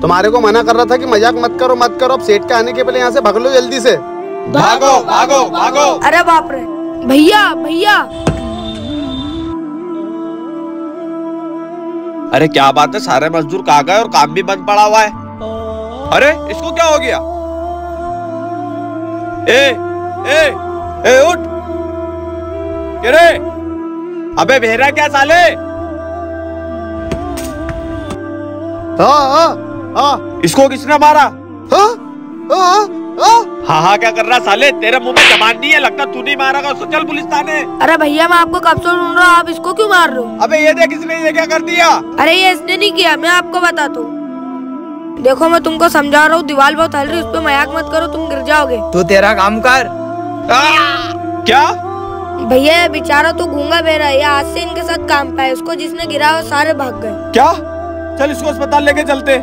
तुम्हारे को मना कर रहा था कि मज़ाक मत करो मत करो अब सेठ के आने के पहले यहाँ से भाग लो जल्दी से। भागो भागो भागो। अरे बाप रे। भैया भैया। अरे क्या बात है सारे मजदूर कहा गए और काम भी बंद पड़ा हुआ है? अरे इसको क्या हो गया? ए ए ए उठ। रे? अबे बेहरा क्या साले? हाँ हाँ। हाँ। इसको किसने मारा? हाँ। हाँ। हाँ। हाँ। क्या कर रहा साले? तेरे मुँह में जबान नहीं है लगता तू नहीं मारा उसको चल पुलिस थाने। अरे भैया मैं आपको कब से सुन रहा हूँ? आप इसको क्यों मार रहे हो? अबे ये देख इसने ये क्या कर दिया? अरे ये इसने नहीं किया मैं आपको बताता हूँ। देखो मैं तुमको समझा रहा हूँ दीवार बहुत हल रही उस पर मज़ाक मत करो तुम गिर जाओगे। तू तेरा काम कर। आ! क्या? भैया ये बेचारा तो घूँगा बेरा है ये आज से इनके साथ काम पाए उसको जिसने गिरा वो सारे भाग गए। क्या? चल इसको अस्पताल लेके चलते।